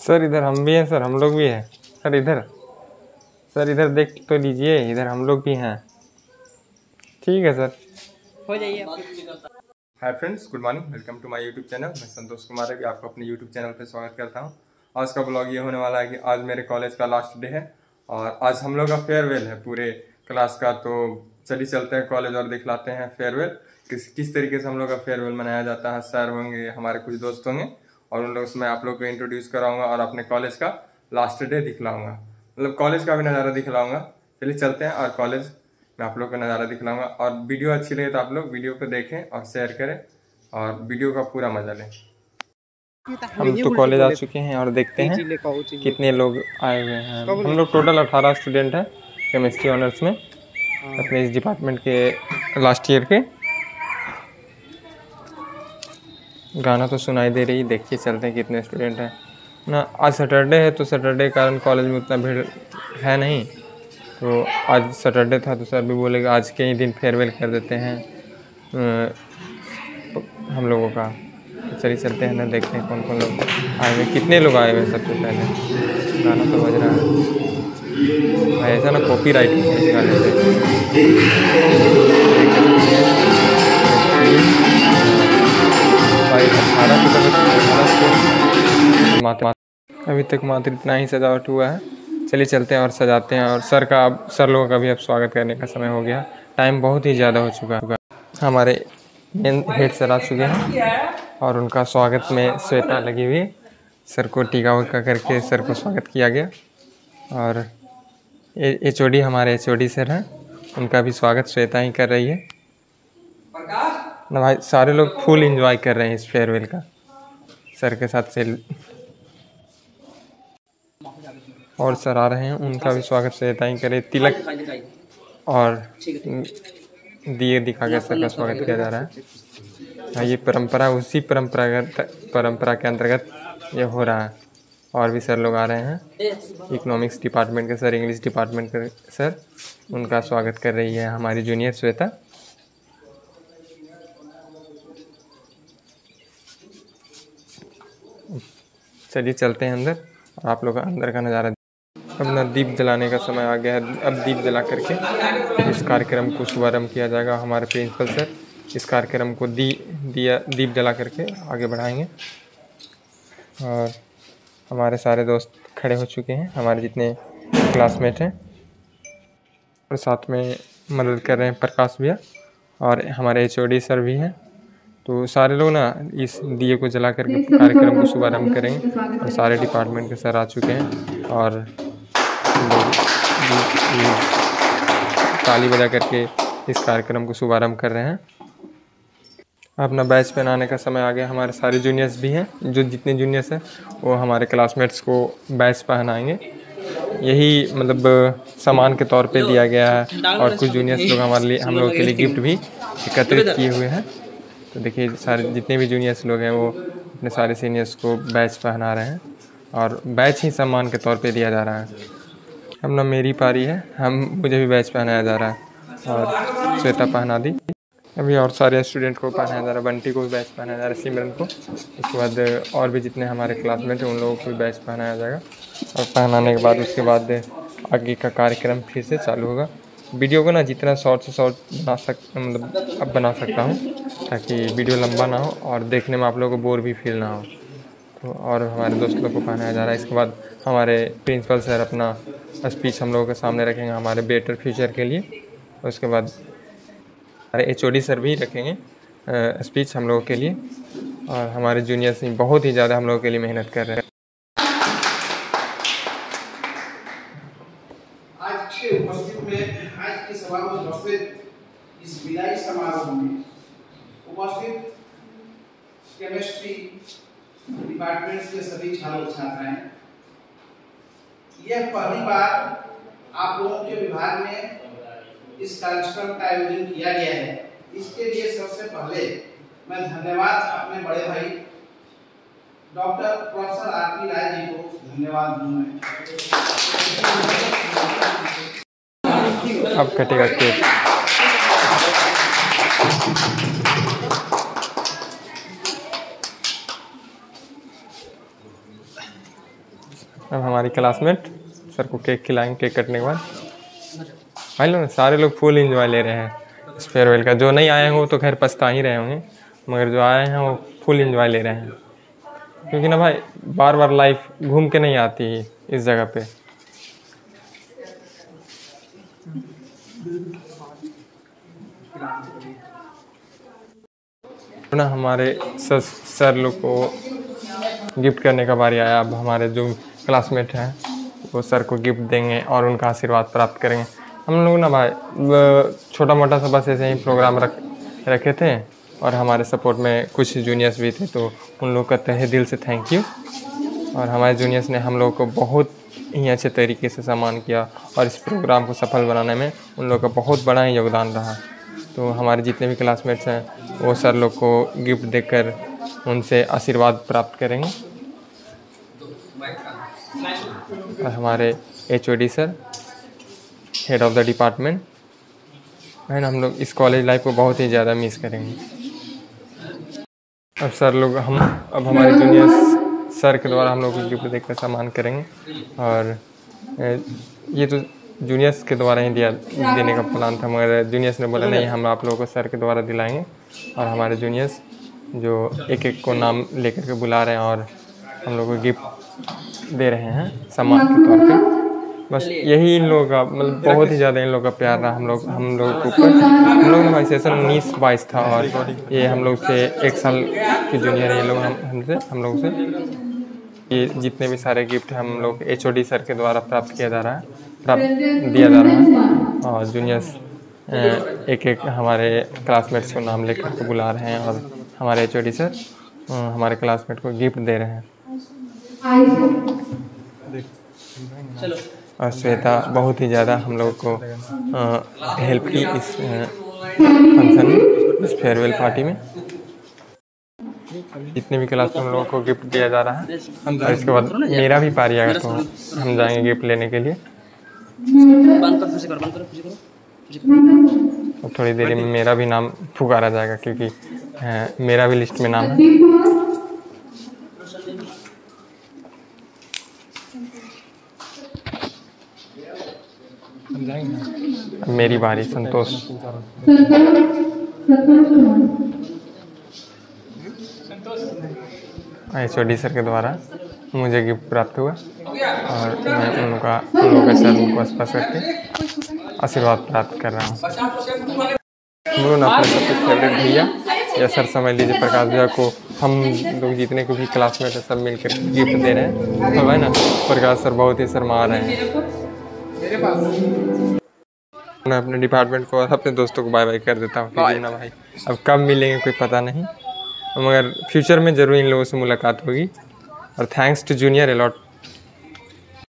Sir इधर हम भी हैं सर हम लोग भी हैं। सर इधर। सर इधर देख तो लीजिए इधर हम लोग भी हैं। ठीक है सर। हो जाइए। Hi friends good morning welcome to my YouTube channel मैं संतोष कुमार भी आपको अपने यूट्यूब चैनल पर स्वागत करता हूँ। आज का ब्लॉग ये होने वाला है कि आज मेरे कॉलेज का लास्ट डे है और आज हम लोग का फेयरवेल है पूरे क्लास का। तो चलिए चलते हैं कॉलेज और दिखलाते हैं फेयरवेल किस किस तरीके से हम लोग का फेयरवेल मनाया जाता है सर होंगे हमारे कुछ दोस्त होंगे। और उन लोग से मैं आप लोग को इंट्रोड्यूस कराऊँगा और अपने कॉलेज का लास्ट डे दिखलाऊँगा। मतलब कॉलेज का भी नज़ारा दिखलाऊँगा। चलिए चलते हैं और कॉलेज मैं आप लोग का नज़ारा दिखलाऊँगा और वीडियो अच्छी लगे तो आप लोग वीडियो को देखें और शेयर करें और वीडियो का पूरा मज़ा लें। हम तो कॉलेज आ चुके हैं और देखते हैं कितने लोग आए हुए हैं। हम लोग टोटल अठारह स्टूडेंट हैं केमिस्ट्री ऑनर्स में अपने इस डिपार्टमेंट के लास्ट ईयर के। गाना तो सुनाई दे रही देखिए, चलते हैं कितने स्टूडेंट हैं। ना, आज सैटरडे है तो सैटरडे के कारण कॉलेज में उतना भीड़ है नहीं। तो आज सैटरडे था तो सर भी बोले आज के ही दिन फेयरवेल कर देते हैं हम लोगों का। चलिए, चलते हैं ना, देखते हैं कौन कौन लोग आए हुए कितने लोग आए हुए सबसे पहले? गाना तो बज रहा है। ऐसा ना कॉपी राइट गाने से अभी तक मात्र इतना ही सजावट हुआ है। चलिए चलते हैं और सजाते हैं और सर का अब, सर लोगों का भी अब स्वागत करने का समय हो गया। टाइम बहुत ही ज़्यादा हो चुका है। हमारे मेन हेड सर आ चुके हैं और उनका स्वागत में श्वेता लगी हुई। सर को टीका उका करके सर को स्वागत किया गया। और एच ओ हमारे एचओडी सर हैं। उनका भी स्वागत श्वेता ही कर रही है। ना भाई सारे लोग फुल एंजॉय कर रहे हैं इस फेयरवेल का। सर के साथ से और सर आ रहे हैं उनका भी स्वागत से ही करे। तिलक और दिए दिखा के सर का स्वागत किया जा रहा है। हाँ, ये परंपरा उसी परंपरागत परंपरा के अंतर्गत ये हो रहा है। और भी सर लोग आ रहे हैं। इकोनॉमिक्स डिपार्टमेंट के सर इंग्लिश डिपार्टमेंट के सर उनका स्वागत कर रही है हमारी जूनियर श्वेता। चलिए चलते हैं अंदर। आप लोग अंदर का नज़ारा अपना दीप जलाने का समय आ गया है। अब दीप जला करके इस कार्यक्रम को शुभारंभ किया जाएगा हमारे प्रिंसिपल सर। इस कार्यक्रम को दी, दिया, दीप जला करके आगे बढ़ाएँगे। और हमारे सारे दोस्त खड़े हो चुके हैं। हमारे जितने क्लासमेट हैं। और साथ में मदद कर रहे हैं प्रकाश भैया। और हमारे एचओडी सर भी हैं। तो सारे लोग ना इस दिए को जला करके कार्यक्रम को शुभारंभ करेंगे और सारे डिपार्टमेंट के सर आ चुके हैं और ताली बजा करके इस कार्यक्रम को शुभारंभ कर रहे हैं। अपना बैच पहनाने का समय आ गया। हमारे सारे जूनियर्स भी हैं। जो जितने जूनियर्स हैं वो हमारे क्लासमेट्स को बैच पहनाएँगे। यही मतलब सामान के तौर पे दिया गया है और कुछ जूनियर्स लोग हमारे लिए हम लोगों के लिए गिफ्ट भी एकत्रित किए हुए हैं। तो देखिए, सारे जितने भी जूनियर्स लोग हैं, वो अपने सारे सीनियर्स को बैच पहना रहे हैं और बैच ही सम्मान के तौर पे दिया जा रहा है। हम ना मेरी पारी है, हम, मुझे भी बैच पहनाया जा रहा है और श्वेता पहना दी। अभी और सारे स्टूडेंट को पहनाया जा रहा है, बंटी को भी बैच पहनाया जा रहा है, सिमरन को। उसके बाद और भी जितने हमारे क्लासमेट हैं, उन लोगों को भी बैच पहनाया जाएगा। और पहनाने के बाद, उसके बाद आगे का कार्यक्रम फिर से चालू होगा। वीडियो को ना जितना शॉर्ट से शॉर्ट बना सक मतलब अब बना सकता हूँ, ताकि वीडियो लंबा ना हो और देखने में आप लोगों को बोर भी फील ना हो। तो और हमारे दोस्त लोग को पहनाया जा रहा है। इसके बाद हमारे प्रिंसिपल सर अपना स्पीच हम लोगों के सामने रखेंगे हमारे बेटर फ्यूचर के लिए। उसके बाद हमारे एच सर भी रखेंगे स्पीच हम लोगों के लिए। और हमारे जूनियर्स बहुत ही ज़्यादा हम लोगों के लिए मेहनत कर रहे हैं आज के उपस्थित में आज की सभा में उपस्थित इस विदाई समारोह में उपस्थित केमिस्ट्री डिपार्टमेंट के सभी छात्र छात्राएँ यह पहली बार आप लोगों के विभाग में इस कार्यक्रम का आयोजन किया गया है। इसके लिए सबसे पहले मैं धन्यवाद अपने बड़े भाई, doctor professor R P Rai ji को धन्यवाद दूँगा। अब कटेगा केक अब हमारी क्लासमेट सर को केक खिलाएँगे केक कटने के बाद। भाई लोग, सारे लोग फुल इंजॉय ले रहे हैं इस फेयरवेल का। जो नहीं आए हैं वो तो खैर पछता ही रहे होंगे, मगर जो आए हैं वो फुल इंजॉय ले रहे हैं। क्योंकि ना भाई बार बार लाइफ घूम के नहीं आती इस जगह पे। ना हमारे सर सर लोग को गिफ्ट करने का बारी आया। अब हमारे जो क्लासमेट हैं, वो सर को गिफ्ट देंगे और उनका आशीर्वाद प्राप्त करेंगे। हम लोग ना भाई छोटा मोटा सा बस ऐसे ही प्रोग्राम रख, रखे थे और हमारे सपोर्ट में कुछ जूनियर्स भी थे तो उन लोग का तहे दिल से थैंक यू और हमारे जूनियर्स ने हम लोग को बहुत ही अच्छे तरीके से सम्मान किया और इस प्रोग्राम को सफल बनाने में उन लोग का बहुत बड़ा ही योगदान रहा। तो हमारे जितने भी क्लासमेट्स हैं, वो सर लोग को गिफ्ट देकर उनसे आशीर्वाद प्राप्त करेंगे। और हमारे HOD sir head of the department and हम लोग इस कॉलेज लाइफ को बहुत ही ज़्यादा मिस करेंगे। अब सर लोग, हम, अब हमारे जूनियर्स सर के द्वारा हम लोग गिफ्ट देकर सम्मान करेंगे। और ये तो जूनियर्स के द्वारा ही दिया, देने का प्लान था, मगर जूनियर्स ने बोला, नहीं, हम आप लोगों को सर के द्वारा दिलाएँगे। और हमारे जूनियर्स जो एक एक को नाम लेकर के बुला रहे हैं और हम लोग को गिफ्ट दे रहे हैं सम्मान के तौर पे। बस यही इन लोगों का मतलब बहुत ही ज़्यादा इन लोगों का प्यार रहा हम लोग हम लोग के। ऊपर हम लोग ना सेशन उन्नीस बाईस था और ये हम लोग से एक साल के जूनियर ये लोग हम हमसे हम लोग से। ये जितने भी सारे गिफ्ट हम लोग एचओडी सर के द्वारा प्राप्त किया जा रहा है प्राप्त दिया जा रहा है। और जूनियर्स एक एक हमारे क्लासमेट्स को नाम लेकर के बुला रहे हैं और हमारे एचओडी सर हमारे क्लासमेट को गिफ्ट दे रहे हैं। चलो। और श्वेता बहुत ही ज़्यादा हम लोग को हेल्प की इस फ़ंक्शन में इस फेयरवेल पार्टी में। जितने भी क्लास में हम लोगों को गिफ्ट दिया जा रहा है। और इसके बाद मेरा भी पारी आएगा तो हम जाएँगे गिफ्ट लेने के लिए। अब थोड़ी देर में मेरा भी नाम पुकारा जाएगा क्योंकि मेरा भी लिस्ट में नाम है। मेरी बारी, संतोष। एच सर के द्वारा मुझे गिफ्ट प्राप्त हुआ और मैं उनका उन सर को स्पर्श करके आशीर्वाद प्राप्त कर रहा हूँ। अपने सबसे फेवरेट भैया या सर समझ लीजिए प्रकाश भैया को हम लोग जितने को भी क्लासमेट है सब मिलकर गिफ्ट दे रहे हैं। तो है ना? प्रकाश सर बहुत ही शर्मा रहे हैं। मैं अपने डिपार्टमेंट को और अपने दोस्तों को बाय बाय कर देता हूँ। ना भाई। अब कब मिलेंगे कोई पता नहीं। मगर फ्यूचर में ज़रूर इन लोगों से मुलाकात होगी। और थैंक्स टू जूनियर अलॉट